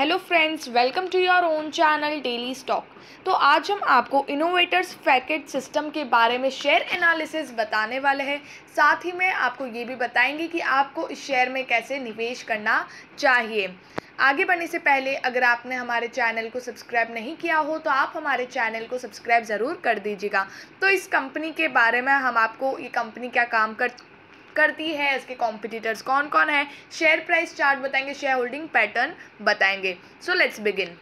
Hello friends welcome to your own channel daily stock तो आज हम आपको इनोवेटर्स फैकेट सिस्टम के बारे में शेयर एनालिसिस बताने वाले हैं। साथ ही में आपको ये भी बताएँगे कि आपको इस शेयर में कैसे निवेश करना चाहिए। आगे बढ़ने से पहले, अगर आपने हमारे चैनल को सब्सक्राइब नहीं किया हो तो आप हमारे चैनल को सब्सक्राइब ज़रूर कर दीजिएगा। तो इस कंपनी के बारे में हम आपको, ये कंपनी क्या काम कर करती है इसके कॉम्पिटिटर्स कौन कौन है? शेयर प्राइस चार्ट बताएँगे शेयर होल्डिंग पैटर्न बताएँगे। So let's begin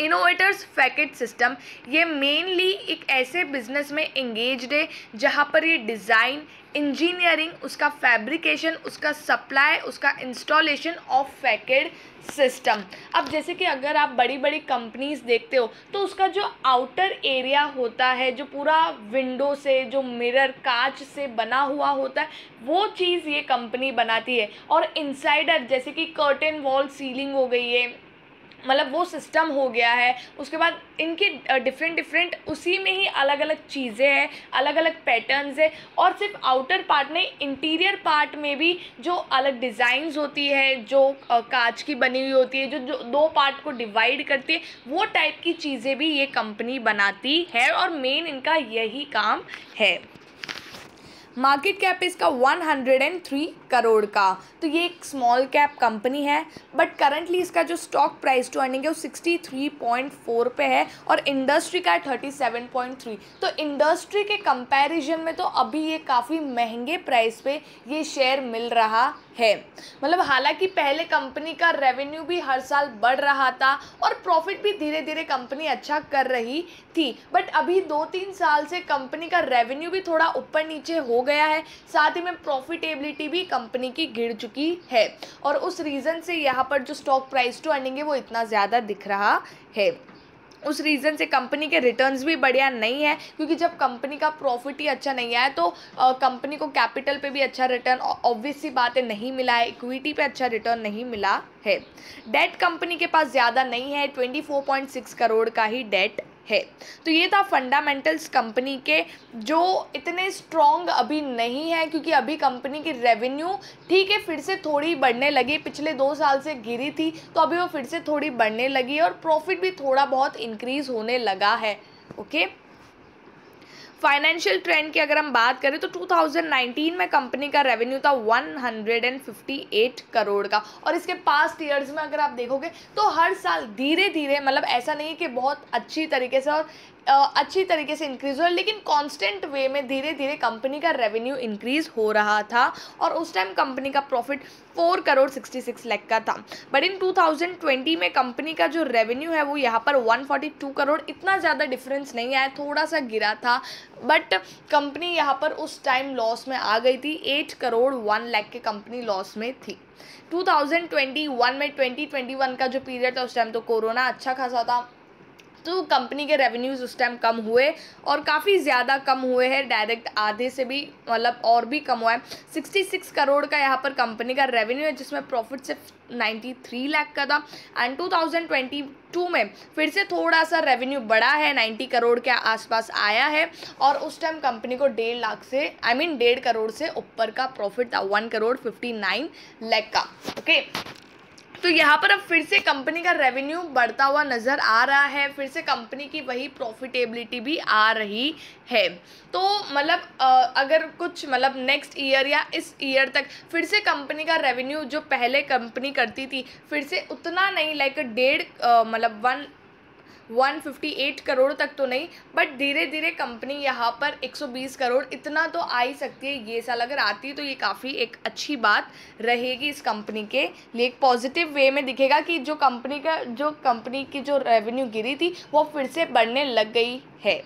Innovators facade system, ये मेनली एक ऐसे बिज़नेस में एंगेज्ड है, जहाँ पर ये डिज़ाइन इंजीनियरिंग उसका फैब्रिकेशन उसका सप्लाई उसका इंस्टॉलेशन ऑफ़ फैकेट सिस्टम अब जैसे कि अगर आप बड़ी बड़ी कंपनीज़ देखते हो तो उसका जो आउटर एरिया होता है, जो पूरा विंडो से, जो मिरर कांच से बना हुआ होता है, वो चीज़ ये कंपनी बनाती है. और इनसाइडर जैसे कि कर्टेन वॉल सीलिंग हो गई है मतलब वो सिस्टम हो गया है। उसके बाद इनकी डिफरेंट डिफरेंट उसी में ही अलग अलग चीज़ें हैं अलग अलग पैटर्न्स है और सिर्फ़ आउटर पार्ट नहीं इंटीरियर पार्ट में भी जो अलग डिज़ाइंस होती है, जो कांच की बनी हुई होती है, जो जो दो पार्ट को डिवाइड करती है, वो टाइप की चीज़ें भी ये कंपनी बनाती है और मेन इनका यही काम है। मार्केट कैप इसका 103 करोड़ का। तो ये एक स्मॉल कैप कंपनी है, बट करंटली इसका जो स्टॉक प्राइस टू अर्निंग है वो 63.4 पे है और इंडस्ट्री का है 37.3 तो इंडस्ट्री के कंपैरिजन में तो अभी ये काफ़ी महँगे प्राइस पे ये शेयर मिल रहा है। मतलब हालाँकि पहले कंपनी का रेवेन्यू भी हर साल बढ़ रहा था और प्रॉफिट भी धीरे धीरे कंपनी अच्छा कर रही थी, बट अभी दो तीन साल से कंपनी का रेवेन्यू भी थोड़ा ऊपर नीचे हो गया है। साथ ही में प्रॉफिटेबिलिटी भी कंपनी की गिर चुकी है। और उस रीज़न से यहाँ पर जो स्टॉक प्राइस टू अर्निंग है, वो इतना ज़्यादा दिख रहा है। उस रीज़न से कंपनी के रिटर्न्स भी बढ़िया नहीं है, क्योंकि जब कंपनी का प्रॉफिट ही अच्छा नहीं आया तो कंपनी को कैपिटल पे भी अच्छा रिटर्न ऑब्वियस सी बात है नहीं मिला है इक्विटी पे अच्छा रिटर्न नहीं मिला है। डेट कंपनी के पास ज़्यादा नहीं है twenty four point six crore का ही डेट है तो ये था फंडामेंटल्स कंपनी के, जो इतने स्ट्रॉन्ग अभी नहीं है, क्योंकि अभी कंपनी की रेवेन्यू ठीक है, फिर से थोड़ी बढ़ने लगी पिछले दो साल से गिरी थी तो अभी वो फिर से थोड़ी बढ़ने लगी और प्रॉफिट भी थोड़ा बहुत इंक्रीज़ होने लगा है ओके okay? फाइनेंशियल ट्रेंड की अगर हम बात करें तो 2019 में कंपनी का रेवेन्यू था 158 करोड़ का। और इसके पास्ट ईयर्स में अगर आप देखोगे तो हर साल धीरे धीरे मतलब ऐसा नहीं है कि बहुत अच्छी तरीके से और अच्छी तरीके से इंक्रीज़ हुआ, लेकिन कांस्टेंट वे में धीरे धीरे कंपनी का रेवेन्यू इंक्रीज़ हो रहा था और उस टाइम कंपनी का profit four crore sixty six lakh का था। बट इन 2020 में कंपनी का जो रेवेन्यू है, वो यहाँ पर 142 करोड़ इतना ज़्यादा डिफरेंस नहीं आया थोड़ा सा गिरा था। बट कंपनी यहाँ पर उस टाइम लॉस में आ गई थी एट करोड़ वन लैख के कंपनी लॉस में थी। 2021 में 2021 का जो पीरियड था, उस टाइम तो कोरोना अच्छा खासा था। तो कंपनी के रेवेन्यूज़ उस टाइम कम हुए और काफ़ी ज़्यादा कम हुए हैं। डायरेक्ट आधे से भी मतलब और भी कम हुआ है। सिक्सटी सिक्स करोड़ का यहाँ पर कंपनी का रेवेन्यू है, जिसमें प्रॉफिट सिर्फ़ नाइन्टी थ्री लाख का था। And two thousand twenty two में फिर से थोड़ा सा रेवेन्यू बढ़ा है नाइन्टी करोड़ के आसपास आया है। और उस टाइम कंपनी को डेढ़ लाख से आई मीन डेढ़ करोड़ से ऊपर का प्रॉफिट था one crore fifty nine lakh का। Okay okay? तो यहाँ पर अब फिर से कंपनी का रेवेन्यू बढ़ता हुआ नज़र आ रहा है, फिर से कंपनी की वही प्रॉफिटेबिलिटी भी आ रही है। तो मतलब अगर कुछ मतलब नेक्स्ट ईयर या इस ईयर तक फिर से कंपनी का रेवेन्यू जो पहले कंपनी करती थी, फिर से उतना नहीं लाइक डेढ़ मतलब वन 158 करोड़ तक तो नहीं बट धीरे धीरे कंपनी यहाँ पर 120 करोड़, इतना तो आ ही सकती है। ये साल अगर आती है तो ये काफ़ी एक अच्छी बात रहेगी इस कंपनी के लिए। एक पॉजिटिव वे में दिखेगा कि जो कंपनी का, जो कंपनी की जो रेवेन्यू गिरी थी, वो फिर से बढ़ने लग गई है।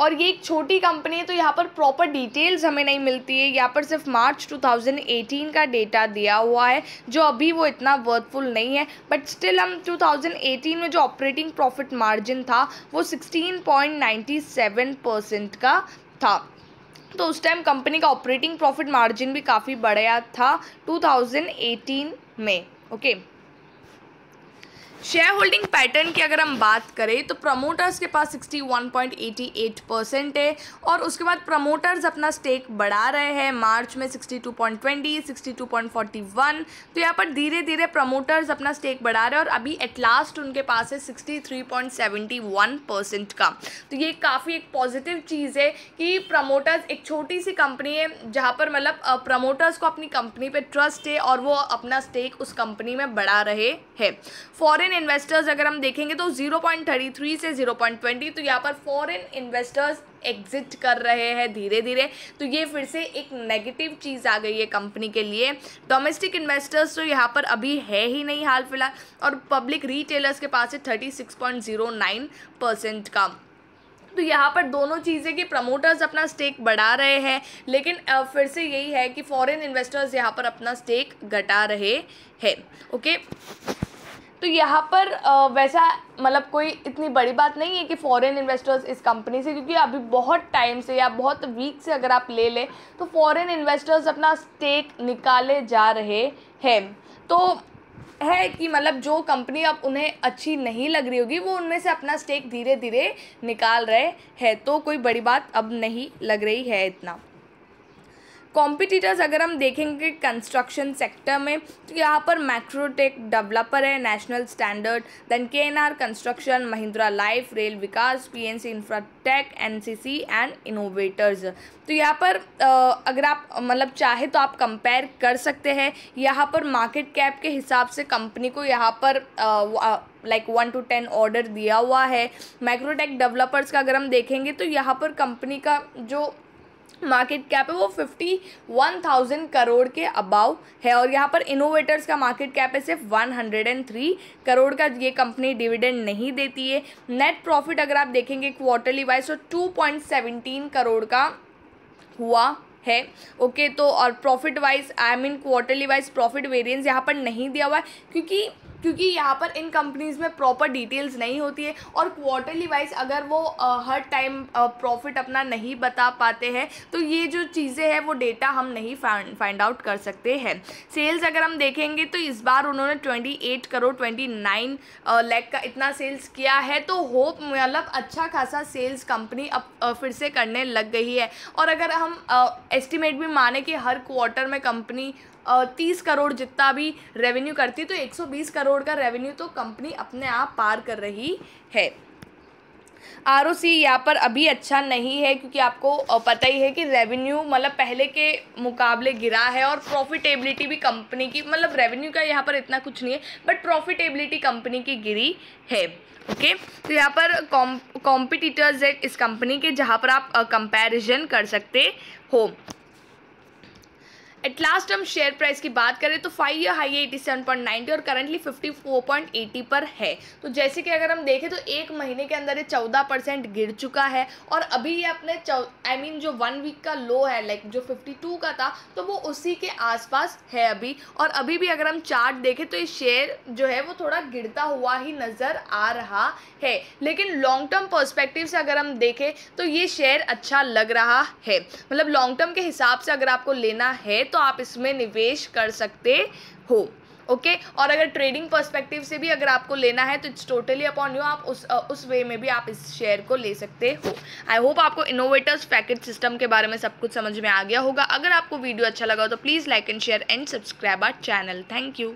और ये एक छोटी कंपनी है तो यहाँ पर प्रॉपर डिटेल्स हमें नहीं मिलती है। यहाँ पर सिर्फ़ मार्च 2018 का डेटा दिया हुआ है, जो अभी वो इतना वर्थफुल नहीं है। बट स्टिल हम 2018 में जो ऑपरेटिंग प्रॉफिट मार्जिन था, वो 16.97 परसेंट का था। तो उस टाइम कंपनी का ऑपरेटिंग प्रॉफिट मार्जिन भी काफ़ी बढ़िया था 2018 में okay okay. Share holding pattern की अगर हम बात करें तो प्रमोटर्स के पास 61.88 परसेंट है और उसके बाद प्रमोटर्स अपना स्टेक बढ़ा रहे हैं। मार्च में 62.20 62.41 तो यहाँ पर धीरे धीरे प्रमोटर्स अपना स्टेक बढ़ा रहे हैं और अभी एट लास्ट उनके पास है 63.71 परसेंट का। तो ये काफ़ी एक पॉजिटिव चीज़ है कि प्रमोटर्स एक छोटी सी कंपनी है, जहाँ पर मतलब प्रमोटर्स को अपनी कंपनी पर ट्रस्ट है और वो अपना स्टेक उस कंपनी में बढ़ा रहे हैं। फॉरन फॉरेन इन्वेस्टर्स अगर हम देखेंगे तो 0.33 से 0.20 तो यहाँ पर फॉरेन इन्वेस्टर्स एग्जिट कर रहे हैं धीरे धीरे तो ये फिर से एक नेगेटिव चीज़ आ गई है कंपनी के लिए। डोमेस्टिक इन्वेस्टर्स तो यहाँ पर अभी है ही नहीं हाल फ़िलहाल, और पब्लिक रिटेलर्स के पास है thirty six point zero nine percent का। तो यहाँ पर दोनों चीज़ें कि प्रमोटर्स अपना स्टेक बढ़ा रहे हैं, लेकिन फिर से यही है कि फॉरेन इन्वेस्टर्स यहाँ पर अपना स्टेक घटा रहे हैं। ओके तो यहाँ पर वैसा मतलब कोई इतनी बड़ी बात नहीं है कि फॉरेन इन्वेस्टर्स इस कंपनी से, क्योंकि अभी बहुत टाइम से या बहुत वीक से अगर आप ले लें तो फॉरेन इन्वेस्टर्स अपना स्टेक निकाले जा रहे हैं। तो है कि मतलब जो कंपनी अब उन्हें अच्छी नहीं लग रही होगी, वो उनमें से अपना स्टेक धीरे धीरे निकाल रहे हैं तो कोई बड़ी बात अब नहीं लग रही है इतना। कॉम्पिटिटर्स अगर हम देखेंगे कंस्ट्रक्शन सेक्टर में तो यहाँ पर मैक्रोटेक डेवलपर है national standard then K N R construction Mahindra life rail Vikas P N C Infratech N C C and Innovators तो यहाँ पर अगर आप मतलब चाहे तो आप कंपेयर कर सकते हैं। यहाँ पर मार्केट कैप के हिसाब से कंपनी को यहाँ पर like one two ten order दिया हुआ है। माइक्रोटेक डेवलपर्स का अगर हम देखेंगे तो यहाँ पर कंपनी का जो मार्केट कैप है वो फिफ्टी वन थाउज़ेंड करोड़ के अबाव है और यहाँ पर इनोवेटर्स का मार्केट कैप है सिर्फ़ one hundred and three crore का ये कंपनी डिविडेंड नहीं देती है। नेट प्रॉफिट अगर आप देखेंगे क्वार्टरली वाइज तो टू पॉइंट सेवनटीन करोड़ का हुआ है। ओके तो और profit wise I mean quarterly wise profit variance यहाँ पर नहीं दिया हुआ है, क्योंकि क्योंकि यहाँ पर इन कंपनीज़ में प्रॉपर डिटेल्स नहीं होती है और क्वार्टरली वाइज अगर वो आ, हर टाइम प्रॉफिट अपना नहीं बता पाते हैं तो ये जो चीज़ें हैं वो डेटा हम नहीं फाइंड आउट कर सकते हैं। सेल्स अगर हम देखेंगे तो इस बार उन्होंने twenty eight crore twenty nine lakh का इतना सेल्स किया है तो होप मतलब अच्छा खासा सेल्स कंपनी अब फिर से करने लग गई है। और अगर हम एस्टिमेट भी माने कि हर क्वार्टर में कंपनी तीस करोड़ जितना भी रेवेन्यू करती तो 120 करोड़ का रेवेन्यू तो कंपनी अपने आप पार कर रही है। आर ओ सी यहाँ पर अभी अच्छा नहीं है, क्योंकि आपको पता ही है कि रेवेन्यू मतलब पहले के मुकाबले गिरा है और प्रॉफिटेबिलिटी भी कंपनी की मतलब रेवेन्यू का यहाँ पर इतना कुछ नहीं है बट प्रॉफिटेबिलिटी कंपनी की गिरी है। ओके तो यहाँ पर कॉम्पिटिटर्स है इस कंपनी के, जहाँ पर आप कंपैरिजन कर सकते हो। एट लास्ट हम शेयर प्राइस की बात करें तो five year high eighty seven point ninety और currently fifty four point eighty पर है। तो जैसे कि अगर हम देखें तो एक महीने के अंदर ये चौदह परसेंट गिर चुका है और अभी ये अपने आई मीन mean, जो वन वीक का लो है लाइक जो फिफ्टी टू का था तो वो उसी के आसपास है अभी। और अभी भी अगर हम चार्ट देखें तो ये शेयर जो है वो थोड़ा गिरता हुआ ही नज़र आ रहा है। लेकिन लॉन्ग टर्म पर्सपेक्टिव से अगर हम देखें तो ये शेयर अच्छा लग रहा है। मतलब लॉन्ग टर्म के हिसाब से अगर आपको लेना है तो आप इसमें निवेश कर सकते हो ओके okay? और अगर ट्रेडिंग पर्सपेक्टिव से भी अगर आपको लेना है तो इट्स टोटली अपॉन यू आप उस उस वे में भी आप इस शेयर को ले सकते हो। आई होप आपको इनोवेटर्स पैकेट सिस्टम के बारे में सब कुछ समझ में आ गया होगा। अगर आपको वीडियो अच्छा लगा हो तो please like and share and subscribe our channel thank you